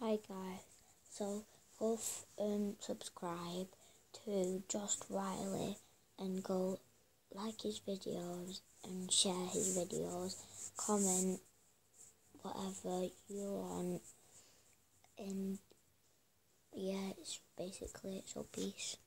Hi guys, so go f- um, subscribe to Just Riley and go like his videos and share his videos, comment whatever you want and yeah, it's basically it's all peace.